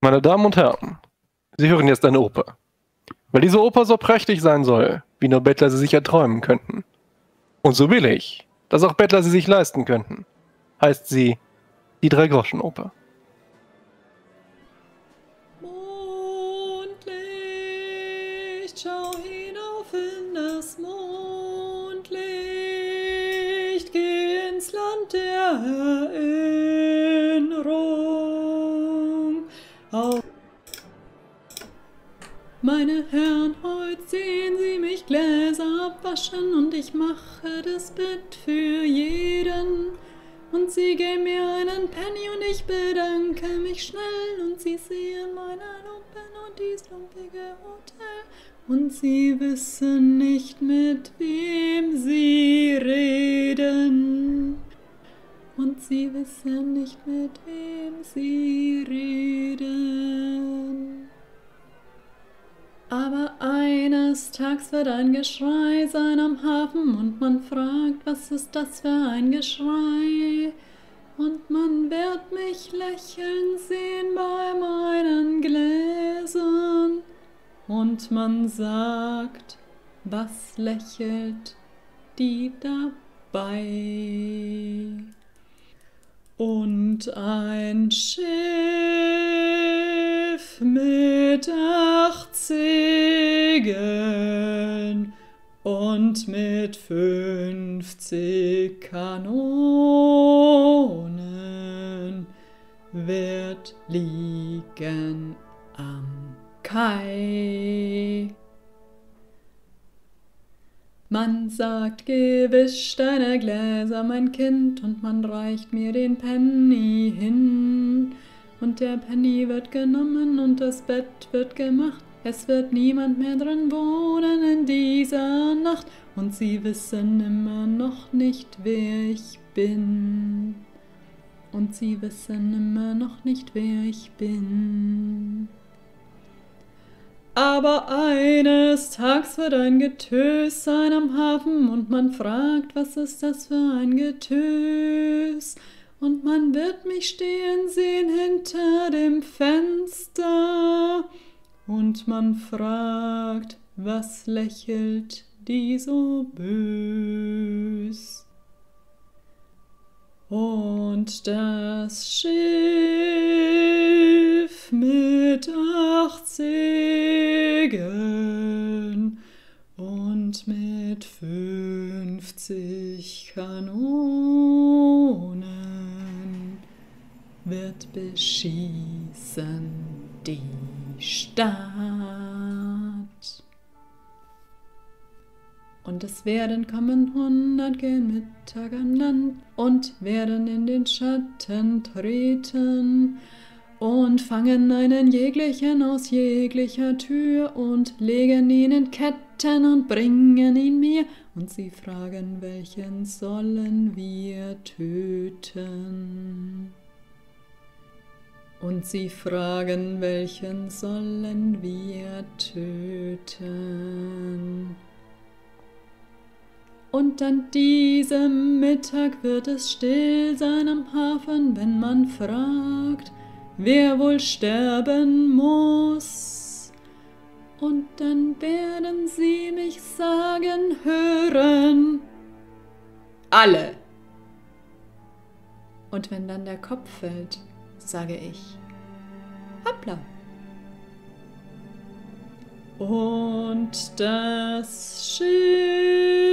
Meine Damen und Herren, Sie hören jetzt eine Oper. Weil diese Oper so prächtig sein soll, wie nur Bettler sie sich erträumen könnten. Und so billig, dass auch Bettler sie sich leisten könnten, heißt sie die Drei-Groschen-Oper. Mondlicht, schau hinauf in das Mondlicht, geh ins Land der Erinnerung. Meine Herren, heut sehen Sie mich Gläser abwaschen und ich mache das Bett für jeden. Und sie geben mir einen Penny und ich bedanke mich schnell und sie sehen meine Lumpen und dies lumpige Hotel. Und sie wissen nicht, mit wem sie reden. Und sie wissen nicht, mit wem sie reden. Tags wird ein Geschrei sein am Hafen und man fragt, was ist das für ein Geschrei? Und man wird mich lächeln sehen bei meinen Gläsern. Und man sagt, was lächelt die dabei? Und ein Schiff mit acht Segeln und mit fünfzig Kanonen wird liegen am Kai. Man sagt gewisch deine Gläser, mein Kind, und man reicht mir den Penny hin. Und der Penny wird genommen und das Bett wird gemacht. Es wird niemand mehr drin wohnen in dieser Nacht. Und sie wissen immer noch nicht, wer ich bin. Und sie wissen immer noch nicht, wer ich bin. Aber eines Tags wird ein Getös sein am Hafen und man fragt, was ist das für ein Getös? Und man wird mich stehen sehen hinter dem Fenster und man fragt, was lächelt die so bös? Und das Schiff mit acht Segeln und mit fünfzig Kanonen wird beschießen die Stadt. Und es werden kommen hundert gen Mittag an Land und werden in den Schatten treten und fangen einen jeglichen aus jeglicher Tür und legen ihn in Ketten und bringen ihn mir und sie fragen, welchen sollen wir töten? Und sie fragen, welchen sollen wir töten? Und an diesem Mittag wird es still sein am Hafen, wenn man fragt, wer wohl sterben muss. Und dann werden sie mich sagen hören. Alle. Und wenn dann der Kopf fällt, sage ich, hoppla. Und das Schiff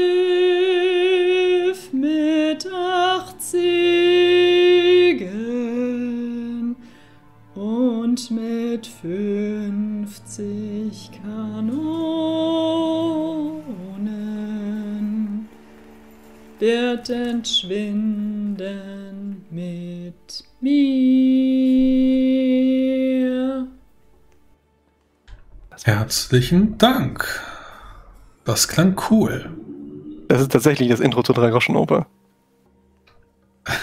fünfzig Kanonen wird entschwinden mit mir. Herzlichen Dank. Das klang cool. Das ist tatsächlich das Intro zur Drei-Groschen-Oper.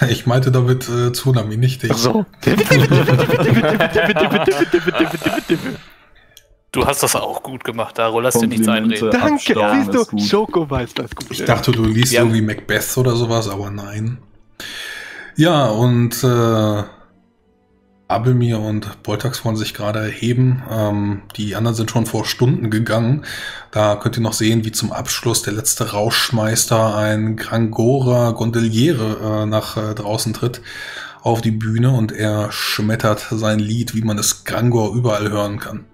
Ich meinte damit äh, Tsunami, nicht dich. Ach so. Du hast das auch gut gemacht, Daro. Lass dir nichts einreden. Danke, siehst du. Schoko weiß das gut. Ich dachte, du liest Ja. irgendwie Macbeth oder sowas, aber nein. Ja, und äh, Abelmir und Boltax wollen sich gerade erheben. Ähm, die anderen sind schon vor Stunden gegangen. Da könnt ihr noch sehen, wie zum Abschluss der letzte Rauschmeister, ein Grangora Gondoliere, äh, nach äh, draußen tritt auf die Bühne und er schmettert sein Lied, wie man es Grangor überall hören kann.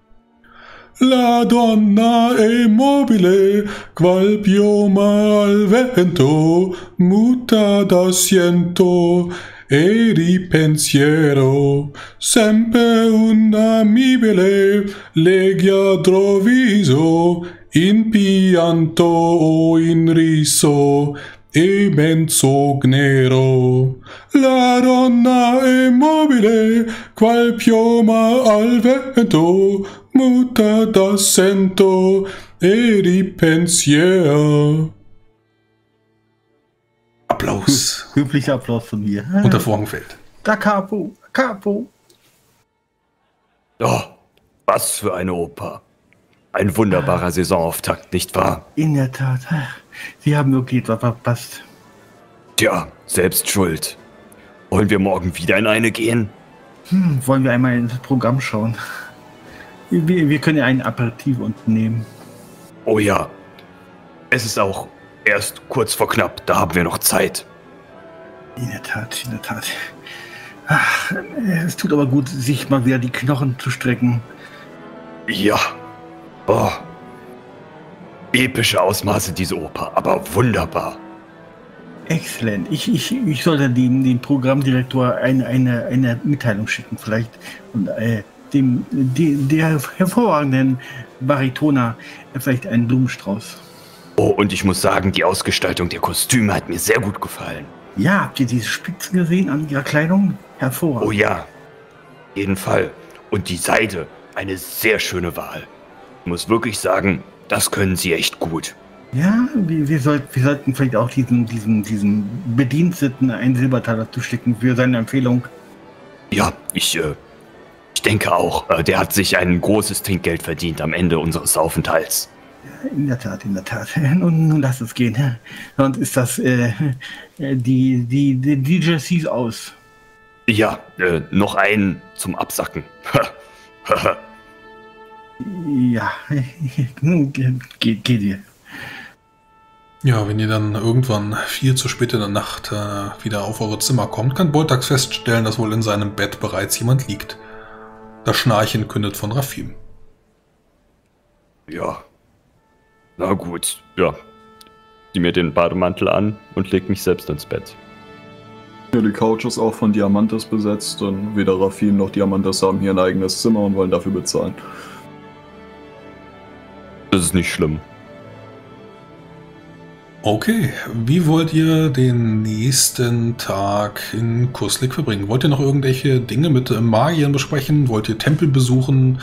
La donna è mobile, qual pioma al vento, muta d'assiento, e di pensiero sempre un amibile legia troviso in pianto o in riso e menzog nero la donna è mobile qual pioma al vento muta d'assento e di pensiero. Applaus. Höflicher Applaus von mir. Und der Vorhang fällt. Da Capo, Capo. Oh, was für eine Oper. Ein wunderbarer Saisonauftakt, nicht wahr? In der Tat. Sie haben wirklich etwas verpasst. Tja, selbst schuld. Wollen wir morgen wieder in eine gehen? Hm, wollen wir einmal ins Programm schauen? Wir, wir können ja einen Aperitif unten nehmen. Oh ja. Es ist auch erst kurz vor knapp, da haben wir noch Zeit. In der Tat, in der Tat. Ach, es tut aber gut, sich mal wieder die Knochen zu strecken. Ja. Oh. Epische Ausmaße diese Oper, aber wunderbar. Exzellent. Ich, ich, ich sollte dem, dem Programmdirektor eine, eine, eine Mitteilung schicken, vielleicht. Und äh, dem, de, der hervorragenden Baritona vielleicht einen Blumenstrauß. Oh, und ich muss sagen, die Ausgestaltung der Kostüme hat mir sehr gut gefallen. Ja, habt ihr diese Spitzen gesehen an ihrer Kleidung? Hervorragend. Oh ja, jeden Fall. Und die Seide, eine sehr schöne Wahl. Ich muss wirklich sagen, das können sie echt gut. Ja, wir, wir, soll, wir sollten vielleicht auch diesen, diesen, diesen Bediensteten einen Silbertaler zustecken für seine Empfehlung. Ja, ich, äh, ich denke auch, äh, der hat sich ein großes Trinkgeld verdient am Ende unseres Aufenthalts. In der Tat, in der Tat. Nun, nun lass es gehen. Sonst ist das äh, die, die, die DJCs aus. Ja, äh, noch einen zum Absacken. ja, geht, geht dir. Ja, wenn ihr dann irgendwann viel zu spät in der Nacht äh, wieder auf eure Zimmer kommt, kann Boltax feststellen, dass wohl in seinem Bett bereits jemand liegt. Das Schnarchen kündet von Rafim. Ja. Na gut, ja. Zieh mir den Bademantel an und leg mich selbst ins Bett. Ja, die Couch ist auch von Diamantes besetzt und weder Rafim noch Diamantes haben hier ein eigenes Zimmer und wollen dafür bezahlen. Das ist nicht schlimm. Okay, wie wollt ihr den nächsten Tag in Kuslik verbringen? Wollt ihr noch irgendwelche Dinge mit Magiern besprechen? Wollt ihr Tempel besuchen?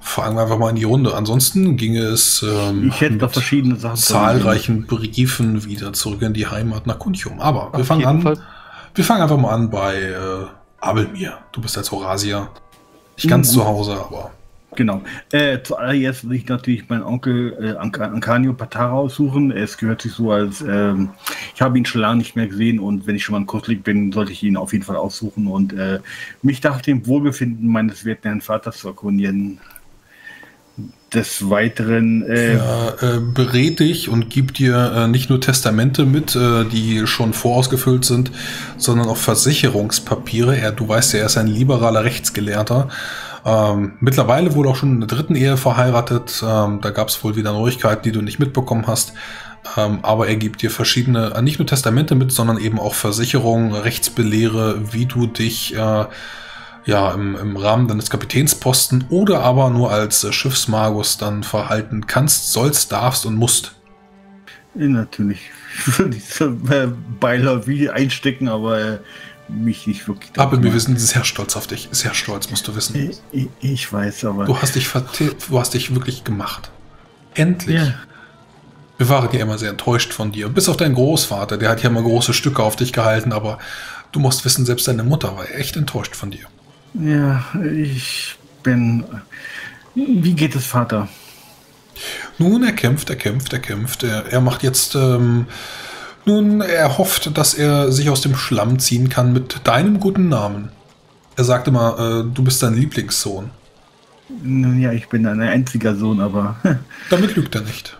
Fragen wir einfach mal in die Runde. Ansonsten ginge es ähm, Ich hätte noch verschiedene Sachen. zahlreichen Briefen wieder zurück in die Heimat nach Kuntium. Aber wir fangen an. Fall. Wir fangen einfach mal an bei äh, Abelmir. Du bist als Horasier. Nicht ganz Mhm. zu Hause, aber Genau. Äh, zuallererst will ich natürlich meinen Onkel äh, Anc Ancanio Patara aussuchen. Es gehört sich so als, ähm, ich habe ihn schon lange nicht mehr gesehen und wenn ich schon mal in Kurslik bin, sollte ich ihn auf jeden Fall aussuchen und äh, mich nach dem Wohlbefinden meines werten Herrn Vaters zu erkundigen. Des Weiteren, äh, er äh, berät dich und gibt dir äh, nicht nur Testamente mit, äh, die schon vorausgefüllt sind, sondern auch Versicherungspapiere. Er, du weißt ja, er ist ein liberaler Rechtsgelehrter. Ähm, mittlerweile wohl auch schon in der dritten Ehe verheiratet. Ähm, da gab es wohl wieder Neuigkeiten, die du nicht mitbekommen hast. Ähm, aber er gibt dir verschiedene, äh, nicht nur Testamente mit, sondern eben auch Versicherungen, Rechtsbelehre, wie du dich äh, ja im, im Rahmen deines Kapitänsposten oder aber nur als äh, Schiffsmagus dann verhalten kannst, sollst, darfst und musst. natürlich ich so, äh, Beiler wie einstecken, aber äh, mich nicht wirklich. Aber wir sind sehr stolz auf dich. Sehr stolz, musst du wissen. Ich, ich, weiß, aber. Du hast dich, du hast dich wirklich gemacht. Endlich. ja, Wir waren ja immer sehr enttäuscht von dir. Bis auf deinen Großvater, der hat ja immer große Stücke auf dich gehalten, aber du musst wissen, selbst deine Mutter war echt enttäuscht von dir. Ja, ich bin. Wie geht es, Vater? Nun, er kämpft, er kämpft, er kämpft. Er, er macht jetzt, ähm, nun, er hofft, dass er sich aus dem Schlamm ziehen kann mit deinem guten Namen. Er sagt immer, äh, du bist sein Lieblingssohn. Nun ja, ich bin ein einziger Sohn, aber Damit lügt er nicht.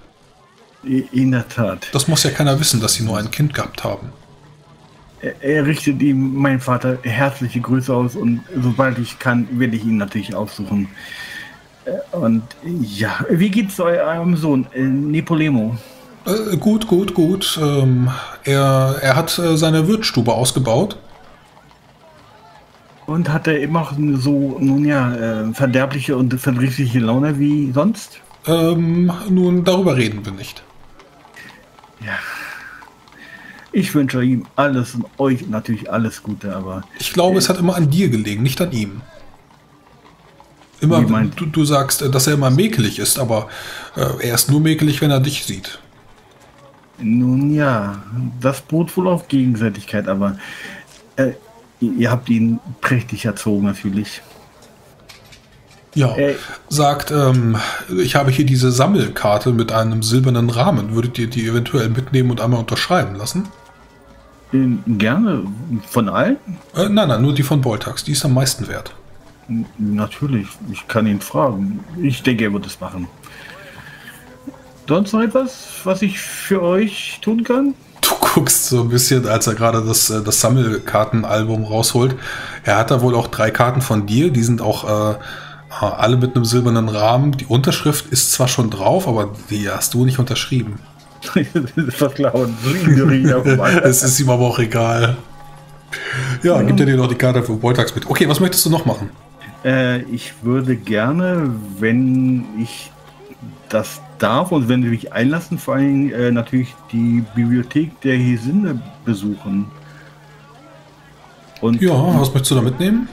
in der Tat. Das muss ja keiner wissen, dass sie nur ein Kind gehabt haben. Er, er richtet ihm, mein Vater, herzliche Grüße aus und sobald ich kann, werde ich ihn natürlich aufsuchen. Äh, Und ja, wie geht's eu- eurem Sohn, äh, Nepolemo? Äh, gut, gut, gut. Ähm, er, er hat äh, seine Wirtsstube ausgebaut. Und hat er immer so, nun ja, äh, verderbliche und verdrießliche Laune wie sonst? Ähm, nun, darüber reden wir nicht. Ich wünsche ihm alles und euch natürlich alles Gute, aber Ich glaube, es hat immer an dir gelegen, nicht an ihm. Immer, du, du sagst, äh, dass er immer mäkelig ist, aber äh, er ist nur mäkelig, wenn er dich sieht. nun ja, das beruht wohl auf Gegenseitigkeit, aber äh, ihr ihr habt ihn prächtig erzogen natürlich. Ja, Äh, sagt, ähm, ich habe hier diese Sammelkarte mit einem silbernen Rahmen. Würdet ihr die eventuell mitnehmen und einmal unterschreiben lassen? Äh, gerne, von allen? Äh, nein, nein, nur die von Boltax. Die ist am meisten wert. Natürlich, ich kann ihn fragen. Ich denke, er wird es machen. Sonst noch etwas, was ich für euch tun kann? Du guckst so ein bisschen, als er gerade das, äh, das Sammelkartenalbum rausholt. Er hat da wohl auch drei Karten von dir. Die sind auch äh, alle mit einem silbernen Rahmen. Die Unterschrift ist zwar schon drauf, aber die hast du nicht unterschrieben. Verklauen. Es ist ihm aber auch egal. Ja, gibt er dir noch die Karte für Boltax mit. Okay, was möchtest du noch machen? äh, ich würde gerne, wenn ich das darf und wenn Sie mich einlassen, vor allem äh, natürlich die Bibliothek der Hesinde besuchen. Und Ja, was möchtest du da mitnehmen?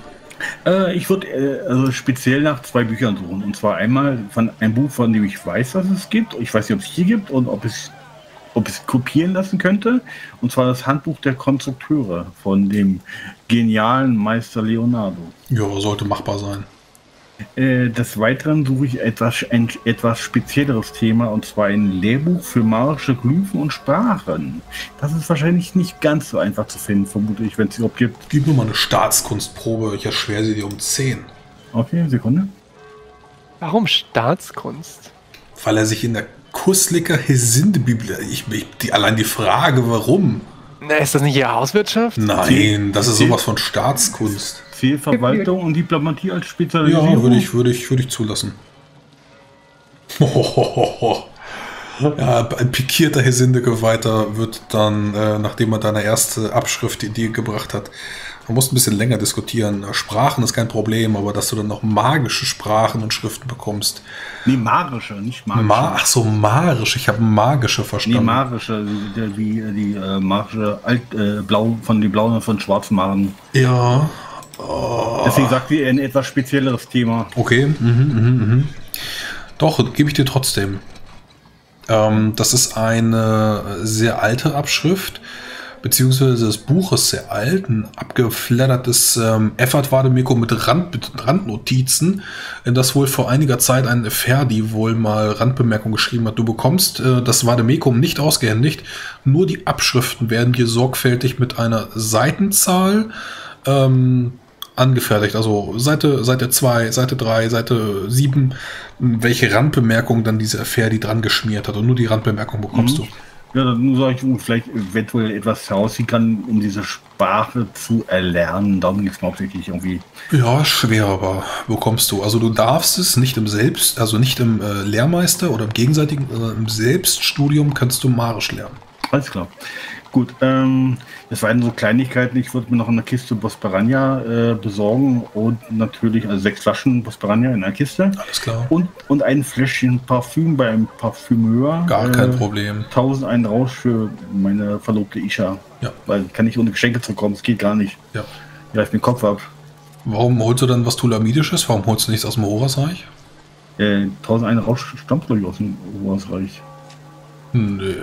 Äh, ich würde äh, also speziell nach zwei Büchern suchen. Und zwar einmal von einem Buch, von dem ich weiß, dass es gibt. Ich weiß nicht, ob es hier gibt und ob es, ob es kopieren lassen könnte. Und zwar das Handbuch der Konstrukteure von dem genialen Meister Leonardo. Ja, sollte machbar sein. Äh, des Weiteren suche ich etwas, ein etwas spezielleres Thema und zwar ein Lehrbuch für magische Glyphen und Sprachen. Das ist wahrscheinlich nicht ganz so einfach zu finden, vermute ich, wenn es überhaupt gibt. Gib mir mal eine Staatskunstprobe. Ich erschwere sie dir um 10. Okay, Sekunde. Warum Staatskunst? Weil er sich in der Kusslicker Hesinde-Bibel. Ich, ich, die, allein die Frage, warum? Na, ist das nicht Ihre Hauswirtschaft? Nein, das ist sowas von Staatskunst. Zielverwaltung und Diplomatie als Ja, Spezialisierung. würde ich, würde ich, würde ich zulassen. Ja, ein pikierter Hesinde-Geweihter wird dann, äh, nachdem er deine erste Abschrift in dir gebracht hat, man muss ein bisschen länger diskutieren. Sprachen ist kein Problem, aber dass du dann noch magische Sprachen und Schriften bekommst. Nee, marische, nicht magische. Ma Ach so, marisch. Ich habe magische nee, verstanden. marische, die, die, die äh, magische Alt, äh, Blau von den Blauen und von Schwarzen Maren. ja, Deswegen sagt sie ein etwas spezielleres Thema. Okay, mhm, mhm, mhm. Doch, gebe ich dir trotzdem. Ähm, das ist eine sehr alte Abschrift, beziehungsweise das Buch ist sehr alt, ein abgefleddertes ähm, Effert Vademeko mit, Rand, mit Randnotizen, in das wohl vor einiger Zeit ein Ferdi wohl mal Randbemerkung geschrieben hat. Du bekommst äh, das Vademekum nicht ausgehändigt, nur die Abschriften werden dir sorgfältig mit einer Seitenzahl ähm, angefertigt. Also Seite, Seite 2, Seite 3, Seite 7, welche Randbemerkung dann diese Ferdi dran geschmiert hat. Und nur die Randbemerkung bekommst Mhm. Ja, dann sage ich, vielleicht eventuell etwas herausziehen kann, um diese Sprache zu erlernen. Darum geht es mir hauptsächlich irgendwie. Ja, schwer, aber bekommst du. Also du darfst es nicht im Selbst, also nicht im äh, Lehrmeister oder im gegenseitigen, sondern im Selbststudium kannst du Marisch lernen. Alles klar. Gut, ähm, das waren so Kleinigkeiten. Ich würde mir noch eine Kiste Bosperania äh, besorgen und natürlich also sechs Flaschen Bosperania in einer Kiste Alles klar. und, und ein Fläschchen Parfüm bei einem Parfümeur. Gar kein äh, Problem. 1000 einen Rausch für meine Verlobte Isha. Ja. Weil kann ich ohne Geschenke zurückkommen, das geht gar nicht. Ja. Ich den Kopf ab. Warum holst du dann was Tulamidisches? Warum holst du nichts aus dem Horasreich? Äh, 1000 einen Rausch stammt, glaube ich, aus dem Horasreich. Nö.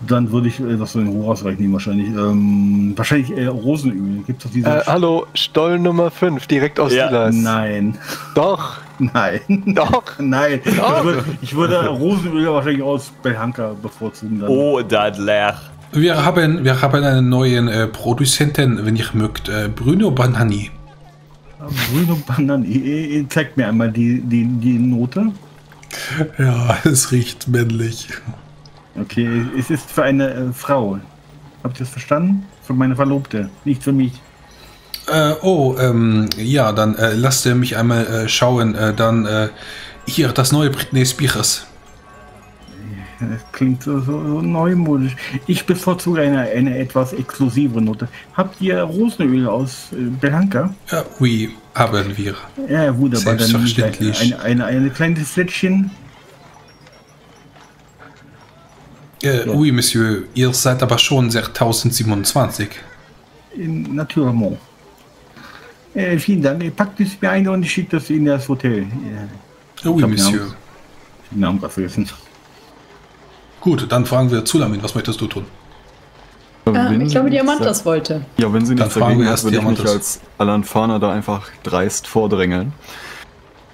Dann würde ich äh, das so in Horasreich nehmen, wahrscheinlich. Ähm, wahrscheinlich äh, Rosenöl. Gibt es diese. Äh, hallo, Stoll Nummer 5, direkt aus Ja, Silas. Nein. Doch, Nein. doch. Nein. Ich Doch. würde, ich würde Rosenöl wahrscheinlich aus Belhanka bevorzugen. Dann. Oh, Dadler. Wir haben, wir haben einen neuen äh, Produzenten, wenn ihr mögt, äh, Bruno Banani. Bruno Banani, zeigt mir einmal die, die, die Note. Ja, es riecht männlich. Okay, es ist für eine äh, Frau. Habt ihr das verstanden? Für meine Verlobte, nicht für mich. Äh, oh, ähm, ja, dann äh, lasst ihr mich einmal äh, schauen. Äh, dann äh, hier das neue Britney Spears. Das klingt so, so, so neumodisch. Ich bevorzuge eine, eine etwas exklusive Note. Habt ihr Rosenöl aus äh, Belanca? Ja, oui, haben wir. Ja, wunderbar. Dann nehme ich Selbstverständlich. Eine, eine, eine kleine Fläschchen. Äh, Oui, Monsieur, ihr seid aber schon seit 1027. in Naturellement. Äh, vielen Dank. Ihr packt es mir ein und ich schicke das in das Hotel. Ja, Oui, Monsieur. Den Namen gerade vergessen. Gut, dann fragen wir Zulamin, was möchtest du tun? Ah, ich glaube, Diamantas wollte. Ja, wenn sie fragen dagegen wir hat, erst würde ich mich als Alanfana da einfach dreist vordrängeln.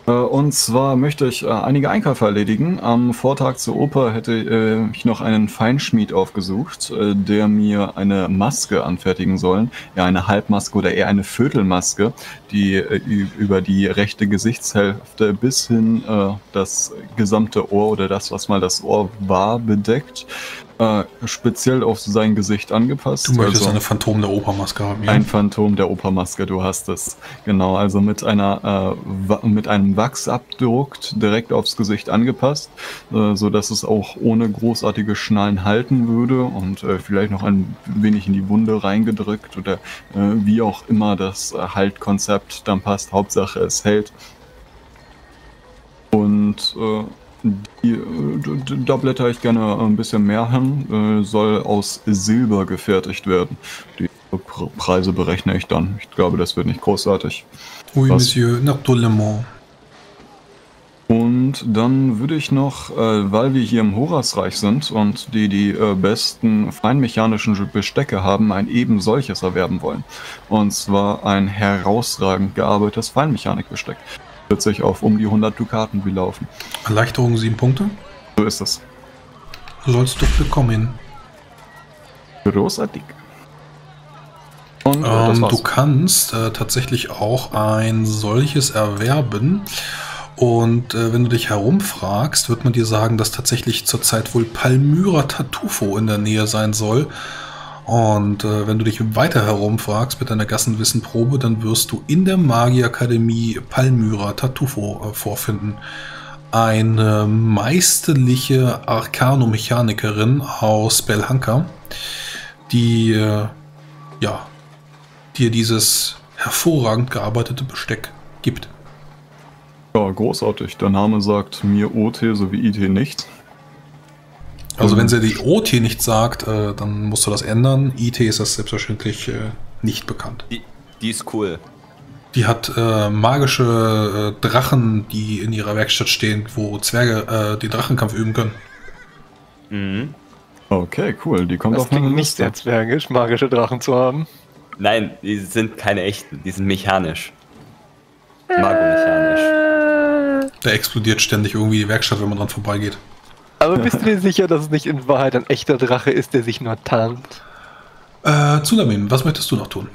Äh, Und zwar möchte ich äh, einige Einkäufe erledigen. Am Vortag zur Oper hätte äh, ich noch einen Feinschmied aufgesucht, der mir eine Maske anfertigen soll. Ja, eine Halbmaske oder eher eine Viertelmaske, die über die rechte Gesichtshälfte bis hin das gesamte Ohr oder das, was mal das Ohr war, bedeckt. Äh, speziell auf sein Gesicht angepasst. Du möchtest Also- eine Phantom der Opermaske haben, ja? ein Phantom der Opermaske, du hast es. Genau, also mit einer äh, mit einem Wachsabdruck direkt aufs Gesicht angepasst, äh, so dass es auch ohne großartige Schnallen halten würde und äh, vielleicht noch ein wenig in die Wunde reingedrückt oder äh, wie auch immer das äh, Haltkonzept dann passt. Hauptsache es hält. Und äh, die, äh, da blätter ich gerne ein bisschen mehr hin. Äh, soll aus Silber gefertigt werden. Die Pr- Preise berechne ich dann. Ich glaube, das wird nicht großartig. Oui, was- Monsieur, naturellement. Und dann würde ich noch, äh, weil wir hier im Horasreich sind und die die äh, besten feinmechanischen Bestecke haben, ein eben solches erwerben wollen. Und zwar ein herausragend gearbeitetes Feinmechanikbesteck. Wird sich auf um die 100 Dukaten belaufen. Erleichterung 7 Punkte. So ist es. Sollst du bekommen. Großartig. Und äh, das Ähm, du kannst äh, tatsächlich auch ein solches erwerben. Und äh, wenn du dich herumfragst, wird man dir sagen, dass tatsächlich zurzeit wohl Palmyra Tartufo in der Nähe sein soll. Und äh, wenn du dich weiter herumfragst mit deiner Gassenwissenprobe, dann wirst du in der Magierakademie Palmyra Tartufo äh, vorfinden. Eine meisterliche Arcanomechanikerin aus Belhanka, die äh, ja, dir dieses hervorragend gearbeitete Besteck gibt. Ja, großartig. Der Name sagt mir OT sowie IT nichts. Also Ähm. wenn sie die OT nicht sagt, äh, dann musst du das ändern. IT ist das selbstverständlich äh, nicht bekannt. Die, die ist cool. Die hat äh, magische äh, Drachen, die in ihrer Werkstatt stehen, wo Zwerge äh, den Drachenkampf üben können. Mhm. Okay, cool. Die kommt Das auf meine klingt nicht Liste. sehr zwergisch, magische Drachen zu haben. Nein, die sind keine echten, die sind mechanisch. Magomechanisch. Da explodiert ständig irgendwie die Werkstatt, wenn man dran vorbeigeht. Aber bist du dir sicher, dass es nicht in Wahrheit ein echter Drache ist, der sich nur tarnt? Äh, Zulamin, was möchtest du noch tun?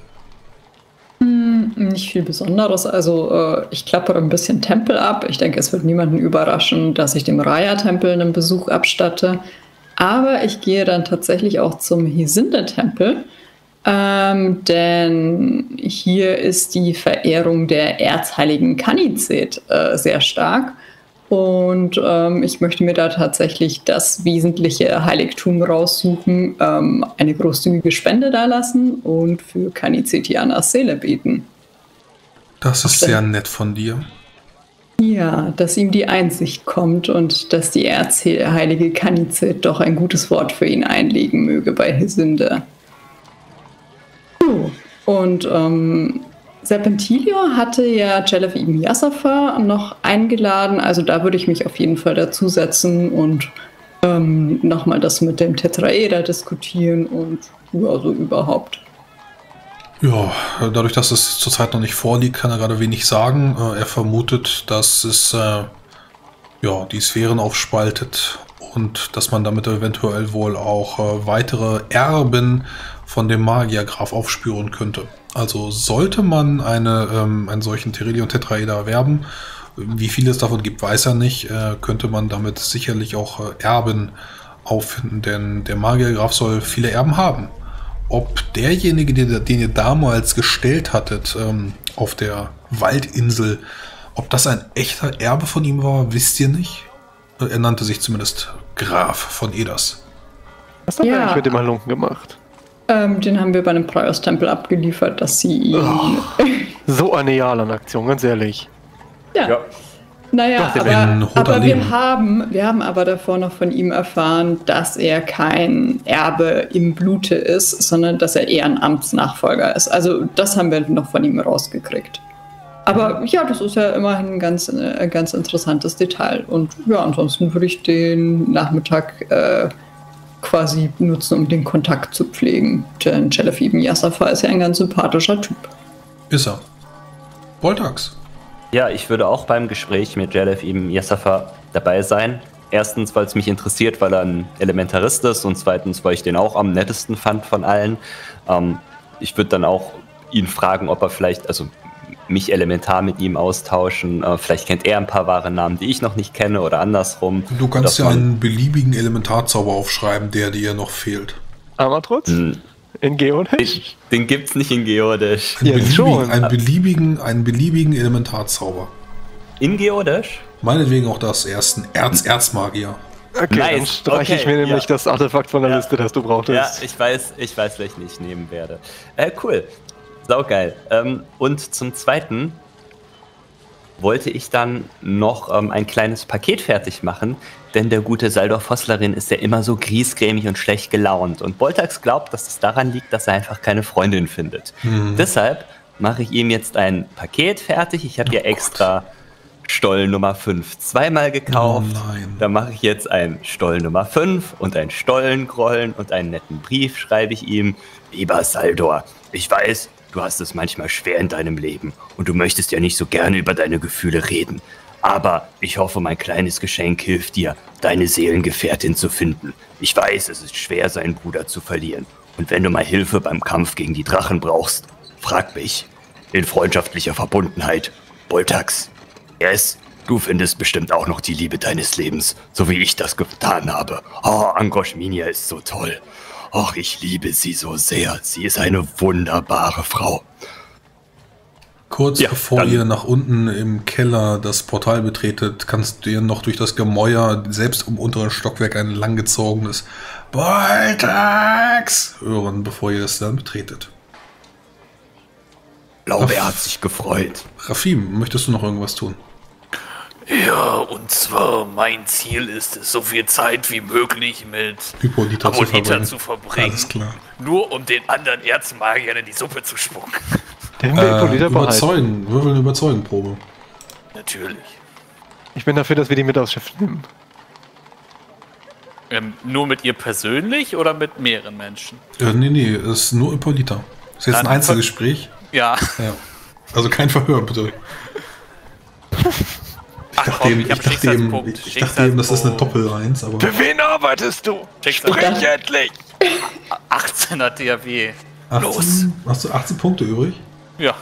Nicht viel Besonderes. Also äh, ich klappere ein bisschen Tempel ab. Ich denke, es wird niemanden überraschen, dass ich dem Raya-Tempel einen Besuch abstatte. Aber ich gehe dann tatsächlich auch zum Hisinde-Tempel. Ähm, denn hier ist die Verehrung der Erzheiligen Kanizet äh, sehr stark. Und ähm, ich möchte mir da tatsächlich das wesentliche Heiligtum raussuchen, ähm, eine großzügige Spende dalassen und für Kanizetianas Seele beten. Das ist sehr nett von dir. Ja, dass ihm die Einsicht kommt und dass die Erzheilige Kanizet doch ein gutes Wort für ihn einlegen möge bei Hesinde. So, Und ähm, Serpentilio hatte ja Jelef ibn Yassafa noch eingeladen, also da würde ich mich auf jeden Fall dazusetzen und ähm, nochmal das mit dem Tetraeder diskutieren und ja, so überhaupt. Ja, dadurch, dass es zurzeit noch nicht vorliegt, kann er gerade wenig sagen. Äh, Er vermutet, dass es äh, ja, die Sphären aufspaltet und dass man damit eventuell wohl auch äh, weitere Erben von dem Magiergraf aufspüren könnte. Also sollte man eine, ähm, einen solchen Terillion Tetraeder erwerben, wie viel es davon gibt, weiß er nicht, äh, könnte man damit sicherlich auch äh, Erben auffinden, denn der Magiergraf soll viele Erben haben. Ob derjenige, den, den ihr damals gestellt hattet ähm, auf der Waldinsel, ob das ein echter Erbe von ihm war, wisst ihr nicht. Äh, Er nannte sich zumindest Graf von Eders. Was haben wir Ja. eigentlich mit dem Halunken gemacht? Ähm, den haben wir bei einem Preuers-Tempel abgeliefert, dass sie ihn. Oh. So eine Jalan-Aktion, ganz ehrlich. Ja. Ja. Naja, aber, aber wir, haben, wir haben aber davor noch von ihm erfahren, dass er kein Erbe im Blute ist, sondern dass er eher ein Amtsnachfolger ist. Also das haben wir noch von ihm rausgekriegt. Aber ja, das ist ja immerhin ein ganz, äh, ein ganz interessantes Detail. Und ja, ansonsten würde ich den Nachmittag äh, quasi nutzen, um den Kontakt zu pflegen. Denn Chelef Ibn Yassafa ist ja ein ganz sympathischer Typ. Ist er. Voltax. Ja, ich würde auch beim Gespräch mit Jalef ibn Yassafa dabei sein. Erstens, weil es mich interessiert, weil er ein Elementarist ist und zweitens, weil ich den auch am nettesten fand von allen. Ähm, ich würde dann auch ihn fragen, ob er vielleicht, also mich elementar mit ihm austauschen. Äh, vielleicht kennt er ein paar wahre Namen, die ich noch nicht kenne oder andersrum. Du kannst ja einen beliebigen Elementarzauber aufschreiben, der dir noch fehlt. Amatrutz? Hm, In Geonisch? Den gibt's nicht in Geodisch. Einen, Jetzt beliebigen, schon. einen, beliebigen, einen beliebigen Elementarzauber. In Geodisch? Meinetwegen auch das ersten Erz Erzmagier. Okay, Nice. dann streiche ich Okay, mir nämlich ja. das Artefakt von der Ja. Liste, das du brauchtest. Ja, ich weiß, ich weiß, welchen ich nehmen werde. Äh, cool. Saugeil. Ähm, und zum Zweiten wollte ich dann noch ähm, ein kleines Paket fertig machen, denn der gute Saldor Vosslerin ist ja immer so griesgrämig und schlecht gelaunt. Und Boltax glaubt, dass es daran liegt, dass er einfach keine Freundin findet. Deshalb mache ich ihm jetzt ein Paket fertig. Ich habe ja extra Stoll Nummer 5 zweimal gekauft. Oh nein. Da mache ich jetzt ein Stoll Nummer 5 und ein Stollengrollen und einen netten Brief schreibe ich ihm. Lieber Saldor, ich weiß, du hast es manchmal schwer in deinem Leben und du möchtest ja nicht so gerne über deine Gefühle reden. Aber ich hoffe, mein kleines Geschenk hilft dir, deine Seelengefährtin zu finden. Ich weiß, es ist schwer, seinen Bruder zu verlieren. Und wenn du mal Hilfe beim Kampf gegen die Drachen brauchst, frag mich. In freundschaftlicher Verbundenheit, Boltax. Yes, du findest bestimmt auch noch die Liebe deines Lebens, so wie ich das getan habe. Oh, Angoshminia ist so toll. Och, ich liebe sie so sehr. Sie ist eine wunderbare Frau. Kurz Ja, bevor dann- ihr nach unten im Keller das Portal betretet, kannst du ihr noch durch das Gemäuer, selbst im unteren Stockwerk, ein langgezogenes Boltax hören, bevor ihr es dann betretet. Glaube, er hat sich gefreut. Rafim, möchtest du noch irgendwas tun? Ja, und zwar mein Ziel ist es, so viel Zeit wie möglich mit Hippolyta zu verbringen. zu verbringen. Alles klar. Nur um den anderen Erzmagiern in die Suppe zu spucken. Den will Äh, überzeugen, würfel eine Überzeugenprobe. Natürlich. Ich bin dafür, dass wir die mit aufs Schiff nehmen. Ähm, nur mit ihr persönlich oder mit mehreren Menschen? Äh, nee, nee, es ist nur Hippolyta. Ist jetzt ein Dann- Einzelgespräch. Ja. Ja. Also kein Verhör, bitte. Ach dachte komm, eben, ich dachte eben, ich dachte eben, das ist eine Schicksalspunkt. Doppel-Eins, aber. Für wen arbeitest du? Sprich endlich! 18er DAW. 18, hast du 18 Punkte übrig? Ja.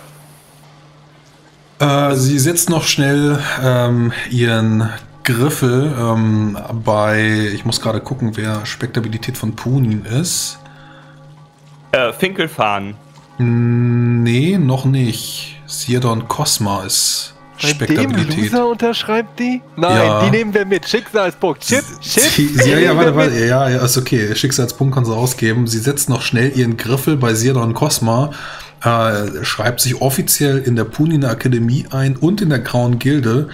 Äh, sie setzt noch schnell ähm, ihren Griffel ähm, bei, ich muss gerade gucken, wer Spektabilität von Punin ist. Äh, Finkelfahren. Nee, noch nicht. Siedon Cosma ist Bei dem. Loser unterschreibt die? Nein, Ja. die nehmen wir mit. Schicksalspunkt. Shit, shit. Sie, sie, ja, ja, warte, warte, ja, ja, ist okay. Schicksalspunkt kann sie ausgeben. Sie setzt noch schnell ihren Griffel bei Siedon Cosma, äh, schreibt sich offiziell in der Puniner Akademie ein und in der Grauen Gilde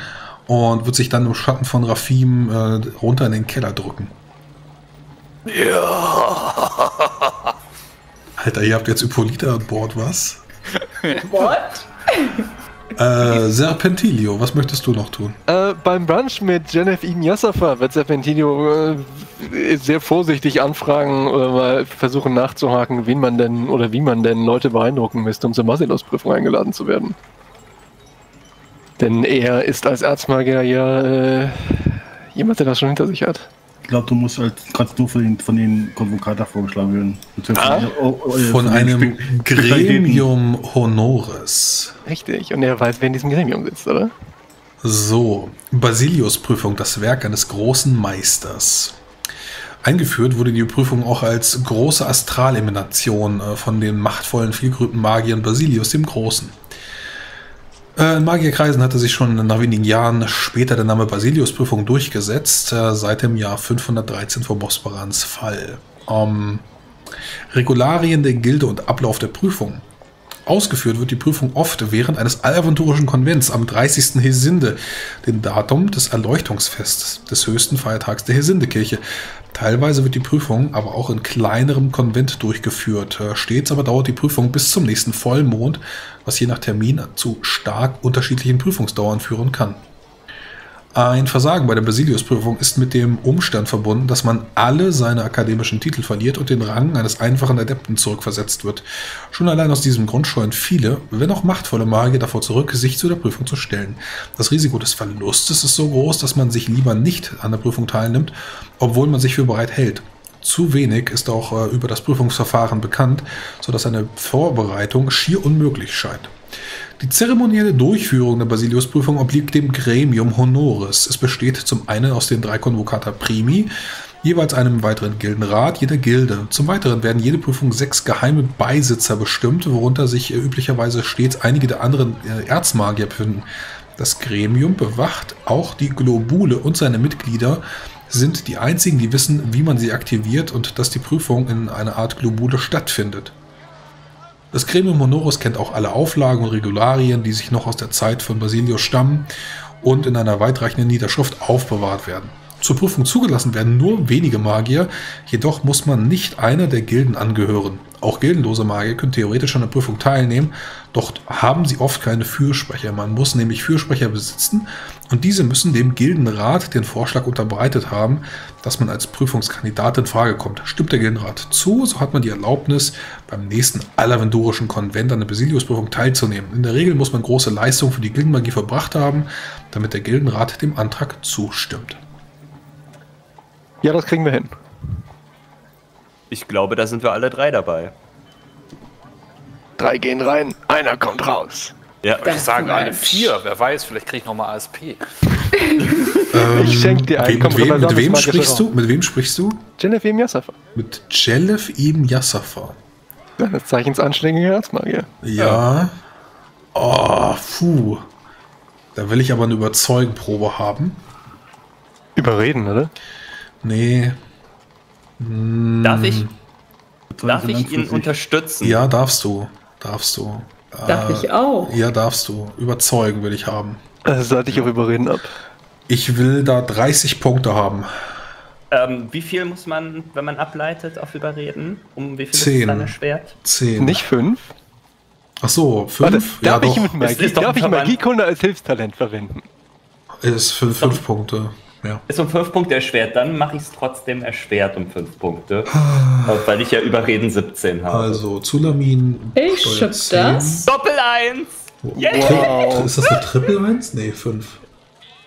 und wird sich dann im Schatten von Rafim äh, runter in den Keller drücken. Ja. Alter, ihr habt jetzt Hippolyta an Bord, was? What? Äh, Serpentilio, was möchtest du noch tun? Äh, beim Brunch mit Ibn Yassafa wird Serpentinio äh, sehr vorsichtig anfragen oder mal versuchen nachzuhaken, wen man denn oder wie man denn Leute beeindrucken müsste, um zur Basilos-Prüfung eingeladen zu werden. Denn er ist als Erzmagier ja äh, jemand, der das schon hinter sich hat. Glaube, du musst halt kannst nur von den, von den Konvokator vorgeschlagen werden. Beziehungsweise, oh, oh, äh, Von den einem Spe- Spezialitäten. Gremium Honoris. Richtig. Und er weiß, wer in diesem Gremium sitzt, oder? So, Basilius-Prüfung, das Werk eines großen Meisters. Eingeführt wurde die Prüfung auch als große Astralemanation äh, von den machtvollen, vielgerühmten Magiern Basilius dem Großen. Äh, In Magierkreisen hatte sich schon nach wenigen Jahren später der Name Basilius-Prüfung durchgesetzt, äh, seit dem Jahr 513 vor Bosbarans Fall. Ähm, Regularien der Gilde und Ablauf der Prüfung. Ausgeführt wird die Prüfung oft während eines alaventurischen Konvents am 30. Hesinde, dem Datum des Erleuchtungsfestes, des höchsten Feiertags der Hesindekirche. Teilweise wird die Prüfung aber auch in kleinerem Konvent durchgeführt. Äh, Stets aber dauert die Prüfung bis zum nächsten Vollmond, was je nach Termin zu stark unterschiedlichen Prüfungsdauern führen kann. Ein Versagen bei der Basilius-Prüfung ist mit dem Umstand verbunden, dass man alle seine akademischen Titel verliert und den Rang eines einfachen Adepten zurückversetzt wird. Schon allein aus diesem Grund scheuen viele, wenn auch machtvolle Magier davor zurück, sich zu der Prüfung zu stellen. Das Risiko des Verlustes ist so groß, dass man sich lieber nicht an der Prüfung teilnimmt, obwohl man sich für bereit hält. Zu wenig ist auch äh, über das Prüfungsverfahren bekannt, sodass eine Vorbereitung schier unmöglich scheint. Die zeremonielle Durchführung der Basilius-Prüfung obliegt dem Gremium Honoris. Es besteht zum einen aus den drei Konvokata Primi, jeweils einem weiteren Gildenrat jeder Gilde. Zum Weiteren werden jede Prüfung sechs geheime Beisitzer bestimmt, worunter sich äh, üblicherweise stets einige der anderen äh, Erzmagier befinden. Das Gremium bewacht auch die Globule und seine Mitglieder sind die einzigen, die wissen, wie man sie aktiviert und dass die Prüfung in einer Art Globule stattfindet. Das Gremium Honoris kennt auch alle Auflagen und Regularien, die sich noch aus der Zeit von Basilius stammen und in einer weitreichenden Niederschrift aufbewahrt werden. Zur Prüfung zugelassen werden nur wenige Magier, jedoch muss man nicht einer der Gilden angehören. Auch gildenlose Magier können theoretisch an der Prüfung teilnehmen, doch haben sie oft keine Fürsprecher. Man muss nämlich Fürsprecher besitzen und diese müssen dem Gildenrat den Vorschlag unterbreitet haben, dass man als Prüfungskandidat in Frage kommt. Stimmt der Gildenrat zu, so hat man die Erlaubnis, beim nächsten alavendurischen Konvent an der Basilius-Prüfung teilzunehmen. In der Regel muss man große Leistungen für die Gildenmagie verbracht haben, damit der Gildenrat dem Antrag zustimmt. Ja, das kriegen wir hin. Ich glaube, da sind wir alle drei dabei. Drei gehen rein, einer kommt raus. Ja, Ich sage alle vier. Wer weiß, vielleicht kriege ich nochmal ASP. Ich schenk dir einen. Wem, Komm, mit, wem, mit wem sprichst du? Mit wem sprichst du? Genevieve Yassafa. Mit Jelef ibn Yassafa. Seines Zeichens anschlägiger Erzmagier. Ja. Oh, puh. Da will ich aber eine Überzeugenprobe haben. Überreden, oder? Nee. Darf ich, darf ich ihn unterstützen? Ja, darfst du. Darfst du. Darf Äh, ich auch. Ja, darfst du. Überzeugen will ich haben. Also sollte ich auf Überreden ab. Ich will da 30 Punkte haben. Ähm, wie viel muss man, wenn man ableitet, auf Überreden? Um wie viel Zehn. ist dann erschwert? 10. Nicht fünf? Ach so, Warte, 5? Ja, darf ich doch. mit Magie, Es ist doch darf ich. Magiekunde als Hilfstalent verwenden? Ist 5 fünf Punkte. Ja. Ist um 5 Punkte erschwert, dann mache ich es trotzdem erschwert um 5 Punkte. weil ich ja Überreden 17 habe. Also, Zulamin. Ich 10. das. Doppel 1! Yeah! Tri- Ist das eine Triple 1? Nee, 5.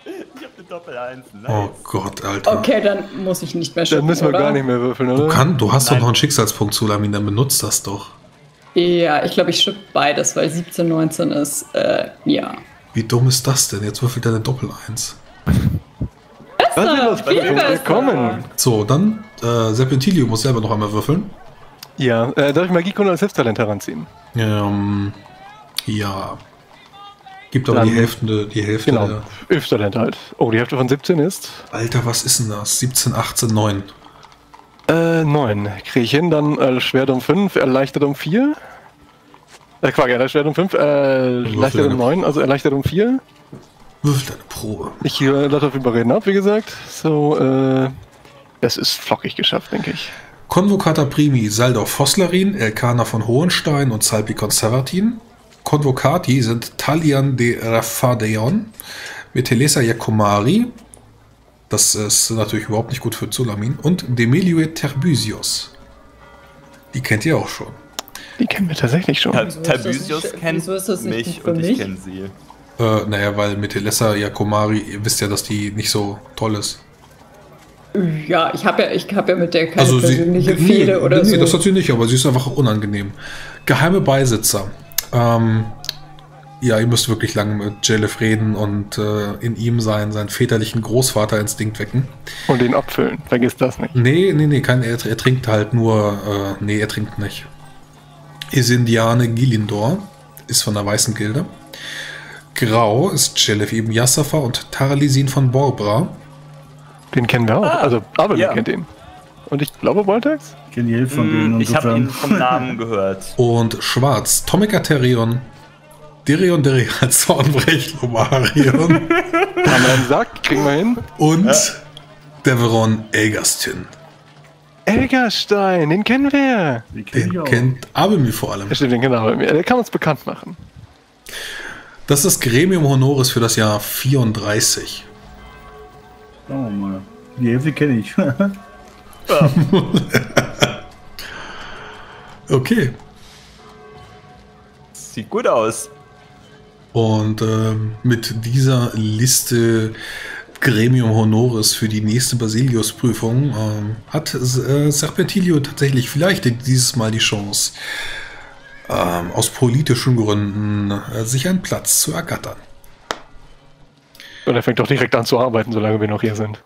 Ich habe eine Doppel 1. Nice. Oh Gott, Alter. Okay, dann muss ich nicht mehr Dann schuppen, müssen wir oder? gar nicht mehr würfeln, Du, oder? kann, du hast doch noch einen Schicksalspunkt, Zulamin, dann benutzt das doch. Ja, ich glaube, ich schupp beides, weil 17, 19 ist, äh, ja. Wie dumm ist das denn? Jetzt würfelt er eine Doppel 1. Los? viel besser. Willkommen. So, dann äh, Serpentilio muss selber noch einmal würfeln. Ja, äh, darf ich Magiekunde als Hilfstalent heranziehen? Ähm, ja. Gibt aber Dann- die Hälfte, die Hälfte. Genau, Der, Hilfstalent halt. Oh, die Hälfte von 17 ist? Alter, was ist denn das? 17, 18, 9. Äh, 9. Kriege ich hin, dann äh, Schwert um 5, erleichtert um 4. Äh, Quark, erleichtert um 5, äh, erleichtert um eine- 9, also erleichtert um 4. Würfel deine Probe. Ich äh, lasse auf Überreden ab, wie gesagt. So, äh, das ist flockig geschafft, denke ich. Konvokata Primi Saldor Foslarin, Elkana von Hohenstein und Salpi Conservatin. Konvokati sind Talian de Rafadeon, Metelesa Jakomari, das ist natürlich überhaupt nicht gut für Zulamin, und Demeliue Terbusios. Die kennt ihr auch schon. Die kennen wir tatsächlich schon. Nicht- kennt mich und ich kenne sie. Äh, naja, weil Metelesa Jakomari, ihr wisst ja, dass die nicht so toll ist. Ja, ich habe ja, ich hab ja mit der keine Also sie, persönliche nee, Fehde oder nee, so. das hat sie nicht, aber sie ist einfach unangenehm. Geheime Beisitzer. Ähm, ja, ihr müsst wirklich lange mit Jelef reden und äh, in ihm seinen, seinen väterlichen Großvaterinstinkt wecken. Und den abfüllen. Vergiss das nicht. Nee, nee, nee, kein, er, er trinkt halt nur, äh, nee, er trinkt nicht. Isindiane Gilindor ist von der Weißen Gilde. Grau ist Jelef ibn Yassafa und Taralisin von Borbra. Den kennen wir auch. Ah, also Abel ja. kennt ihn. Und ich glaube die Hälfte von denen Hm, ich habe ihn vom Namen gehört. Und Schwarz, Tomica Therion, Dirion Dirion, Zornbrecht, Lomarion Haben wir einen Sack? Kriegen wir hin? und Deveron Elgastin. Elgerstein, den kennen wir. Den auch. kennt Abelmi vor allem. Ja, Stimmt, den kennen wir. Der kann uns bekannt machen. Das ist das Gremium Honoris für das Jahr 34. Schauen wir mal. Die Hälfte kenne ich. Okay. Sieht gut aus. Und ähm, mit dieser Liste Gremium Honoris für die nächste Basilius-Prüfung ähm, hat äh, Serpentilio tatsächlich vielleicht dieses Mal die Chance, ähm, aus politischen Gründen äh, sich einen Platz zu ergattern. Und er fängt doch direkt an zu arbeiten, solange wir noch hier sind.